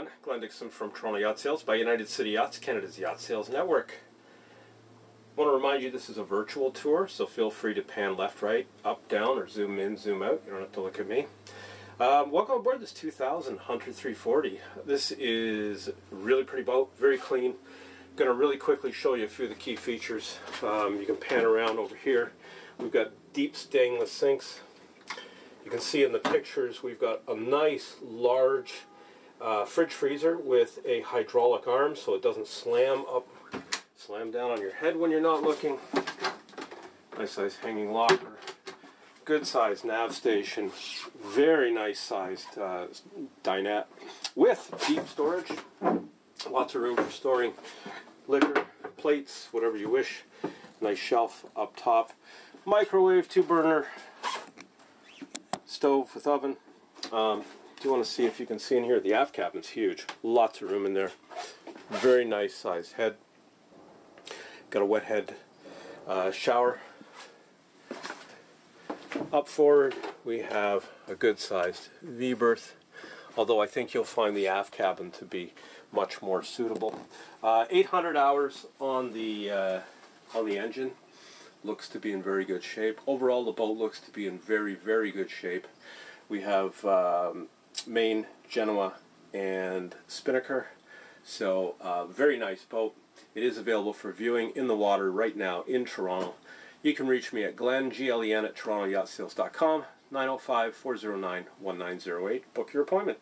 everyone. Glenn Dixon from Toronto Yacht Sales by United City Yachts, Canada's yacht sales network. I want to remind you this is a virtual tour, so feel free to pan left, right, up, down, or zoom in, zoom out. You don't have to look at me. Um, welcome aboard this 2000 Hunter 340. This is really pretty boat, very clean. I'm Going to really quickly show you a few of the key features. Um, you can pan around over here. We've got deep stainless sinks. You can see in the pictures we've got a nice large uh, fridge freezer with a hydraulic arm so it doesn't slam up, slam down on your head when you're not looking. Nice size hanging locker. Good sized nav station. Very nice sized uh, dinette with deep storage. Lots of room for storing liquor, plates, whatever you wish. Nice shelf up top. Microwave, two burner, stove with oven. Um, do want to see if you can see in here, the aft cabin's huge. Lots of room in there. Very nice sized head. Got a wet head uh, shower. Up forward, we have a good sized V berth, although I think you'll find the aft cabin to be much more suitable. Uh, 800 hours on the uh, on the engine looks to be in very good shape. Overall, the boat looks to be in very, very good shape. We have um, Main, Genoa, and Spinnaker. So, uh, very nice boat. It is available for viewing in the water right now in Toronto. You can reach me at Glenn, G-L-E-N, at torontoyachtsales.com, 905-409-1908. Book your appointment.